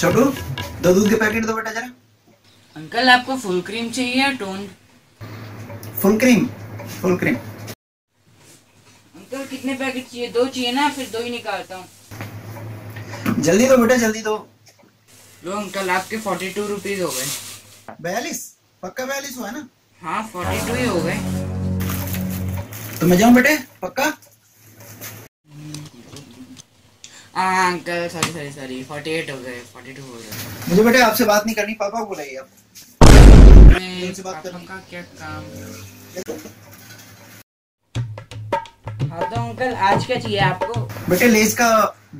छोटू दो दूध के पैकेट दो बेटा जरा। अंकल आपको फुल क्रीम चाहिए या tone? Full cream full cream. Uncle कितने पैकेट चाहिए? दो चाहिए ना फिर दो ही निकालता हूँ। जल्दी दो बेटा जल्दी दो। लो अंकल आपके फोर्टी टू रुपीज़ हो गए। बयालीस? पक्का बयालीस हुआ ना? हाँ फोर्टी टू ही हो गए। तो मैं जाऊँ बेटे? पक्का हाँ uncle sorry sorry sorry. Forty eight हो गए फोर्टी टू हो गए। मुझे बेटे आपसे बात नहीं करनी पापा को बुलाइए आप। मैं बात पापा का क्या काम? हाँ तो अंकल आज क्या चाहिए आपको? बेटे लेस का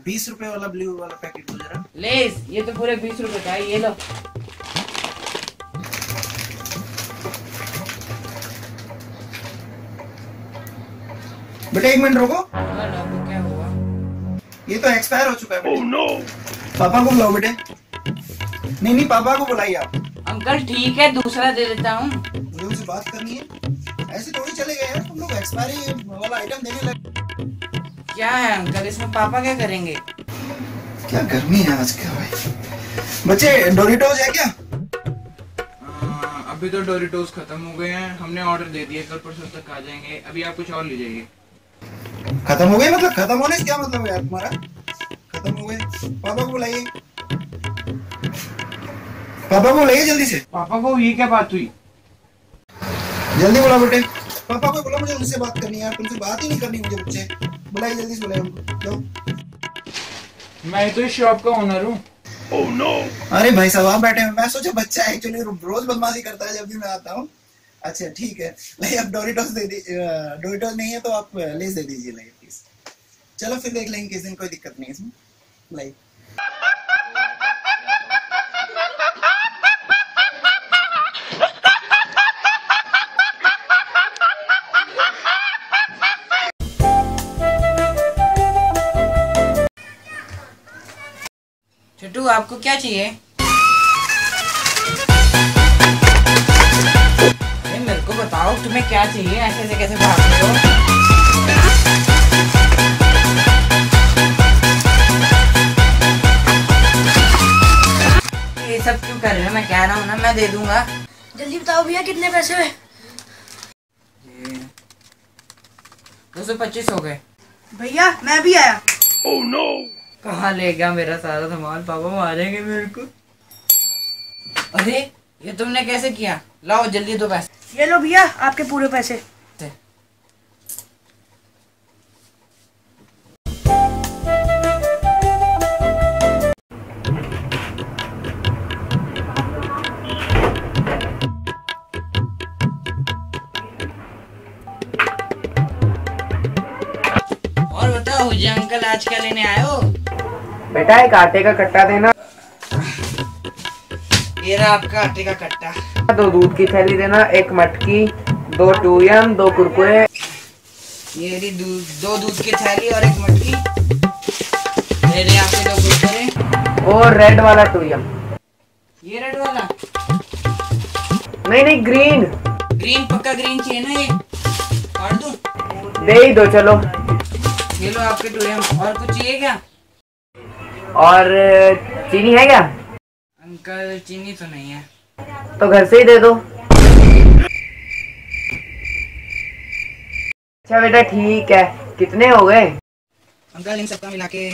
बीस रुपए वाला ब्लू वाला पैकेट दो जरा। लेस? ये तो पूरे बीस रुपए का है ये लो। बेटे एक मिनट रोको। ये तो एक्सपायर हो चुका है बेटे। पापा को बुलाओ बेटे। नहीं नहीं पापा को बुलाइए आप। अंकल ठीक है दूसरा दे देता हूँ। मुझे उनसे बात करनी है। ऐसे थोड़ी चले गए यार तुम लोग एक्सपायरी वाला आइटम देने लगे क्या है अंकल इसमें पापा क्या करेंगे? क्या गर्मी है आज क्या भाई? बच्चे डोरिटोज है क्या? हाँ, अभी तो डोरिटोज खत्म हो गए हैं। हमने ऑर्डर दे दिया कल परसों तक आ जाएँगे। अभी आप कुछ और ले जाइए। खत्म हो गए मतलब खत्म होने से क्या मतलब है यार तुम्हारा? खत्म हो गए। पापा को बुलाइए। पापा को बुलाइए जल्दी से। पापा को ये क्या बात हुई? जल्दी बुलाओ बेटे। पापा को बुलाओ मुझे उनसे बात करनी है यार तुमसे बात ही नहीं करनी मुझे बच्चे बुलाइए जल्दी से बुलाइए। उनको मैं तो इस शॉप का ओनर हूँ। अरे भाई साहब आप बैठे हैं। मैं सोचा बच्चा एक्चुअली रोज बदमाशी करता है जब भी मैं आता हूँ। अच्छा ठीक है। नहीं, अब डोरिटोस दे डोरिटोस नहीं है तो आप लेस दे दीजिए लाइए प्लीज़ चलो, फिर देख लेंगे किस दिन कोई दिक्कत नहीं इसमें। छोटू आपको क्या चाहिए? तुम्हें क्या चाहिए? ऐसे ऐसे कैसे भाग रहे हो ये सब क्यों कर रहे हो? मैं कह रहा हूँ ना मैं दे दूँगा। जल्दी बताओ भैया कितने पैसे हुए? दो सौ पच्चीस हो गए। भैया मैं भी आया। कहाँ ले गया मेरा सारा सामान? पापा मारेंगे मेरे को। अरे ये तुमने कैसे किया? लाओ जल्दी दो पैसे। ये लो भैया आपके पूरे पैसे। और बताओ अंकल आज क्या लेने हो? बेटा एक आटे का कट्टा देना। ये रहा आपका आटे का कट्टा। दो दूध की थैली देना, एक मटकी, दो टूयम, दो कुरकुरे। ये रही दूध, दो दूध की थैली और एक मटकी। ये रहे आपके दो कुरकुरे। और रेड वाला टूयम। ये रेड वाला? नहीं नहीं, ग्रीन। ग्रीन, पक्का ग्रीन चाहिए ना ये? काट दूँ? दे ही दो, चलो। ये लो आपके टूरियम और कुछ चाहिए क्या? और, चीनी है क्या? अंकल, चीनी तो नहीं है। तो घर से ही दे दो। अच्छा बेटा ठीक है। कितने हो गए? अंकल इन सबका मिला के।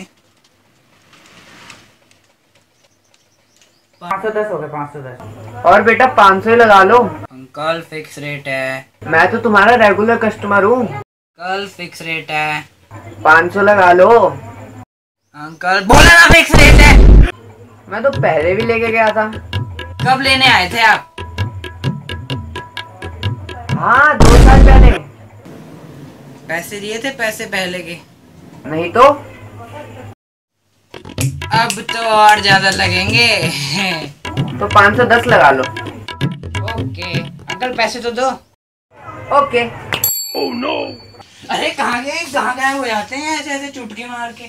पाँच सौ दस हो गए पाँच सौ दस। और बेटा पाँच सौ लगा लो। अंकल फिक्स रेट है। मैं तो तुम्हारा रेगुलर कस्टमर हूँ। कल फिक्स रेट है। पाँच सौ लगा लो। अंकल बोला ना फिक्स रेट है। मैं तो पहले भी लेके गया था। कब लेने आए थे आप? हाँ दो साल पहले। पैसे दिए थे पैसे पहले के? नहीं तो? अब तो और ज़्यादा लगेंगे। तो पाँच सौ दस लगा लो। ओके अंकल पैसे तो दो। ओके। अरे कहाँ गए? कहाँ गए हो जाते हैं ऐसे ऐसे चुटकी मार के?